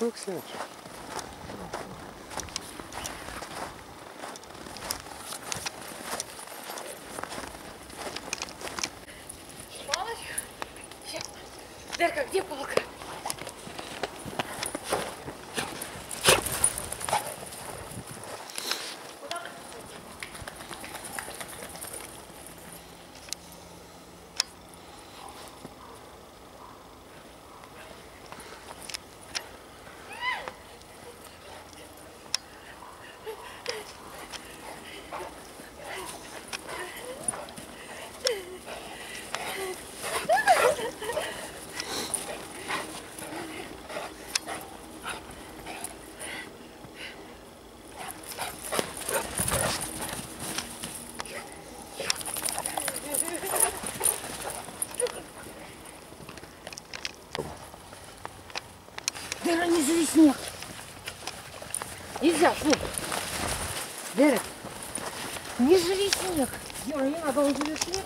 Олексійович. Палочка? Дерка, где палка? Дера, не жри снег. Нельзя, фу. Дера, не жри снег. Дера, не надо, он жрет снег.